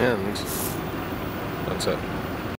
And that's it.